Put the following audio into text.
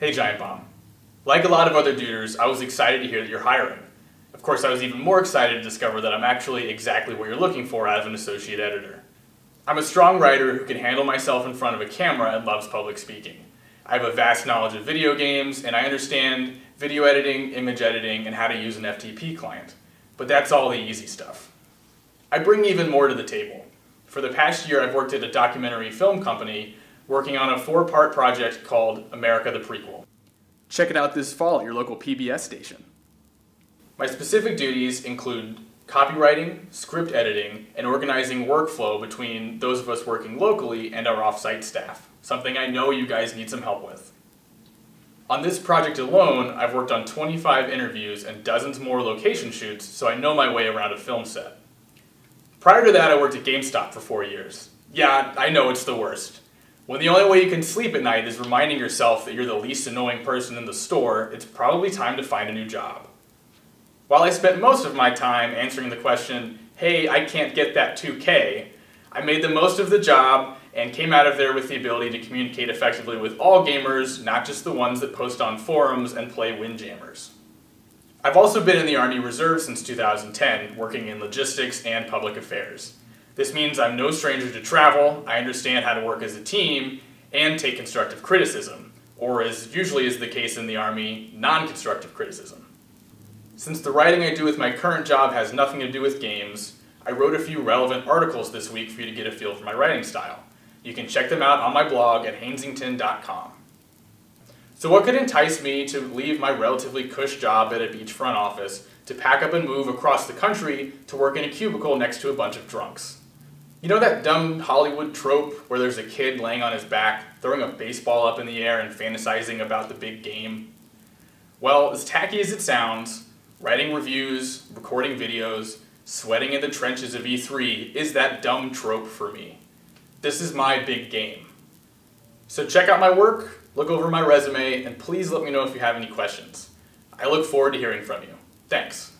Hey Giant Bomb. Like a lot of other duders, I was excited to hear that you're hiring. Of course, I was even more excited to discover that I'm actually exactly what you're looking for of an associate editor. I'm a strong writer who can handle myself in front of a camera and loves public speaking. I have a vast knowledge of video games, and I understand video editing, image editing, and how to use an FTP client. But that's all the easy stuff. I bring even more to the table. For the past year, I've worked at a documentary film company working on a four-part project called America the Prequel. Check it out this fall at your local PBS station. My specific duties include copywriting, script editing, and organizing workflow between those of us working locally and our off-site staff, something I know you guys need some help with. On this project alone, I've worked on 25 interviews and dozens more location shoots, so I know my way around a film set. Prior to that, I worked at GameStop for four years. Yeah, I know it's the worst. When the only way you can sleep at night is reminding yourself that you're the least annoying person in the store, it's probably time to find a new job. While I spent most of my time answering the question, hey, I can't get that 2K, I made the most of the job and came out of there with the ability to communicate effectively with all gamers, not just the ones that post on forums and play Windjammers. I've also been in the Army Reserve since 2010, working in logistics and public affairs. This means I'm no stranger to travel, I understand how to work as a team, and take constructive criticism, or as usually is the case in the Army, non-constructive criticism. Since the writing I do with my current job has nothing to do with games, I wrote a few relevant articles this week for you to get a feel for my writing style. You can check them out on my blog at hainesington.com. So what could entice me to leave my relatively cush job at a beach front office to pack up and move across the country to work in a cubicle next to a bunch of drunks? You know that dumb Hollywood trope where there's a kid laying on his back, throwing a baseball up in the air and fantasizing about the big game? Well, as tacky as it sounds, writing reviews, recording videos, sweating in the trenches of E3 is that dumb trope for me. This is my big game. So check out my work, look over my resume, and please let me know if you have any questions. I look forward to hearing from you. Thanks.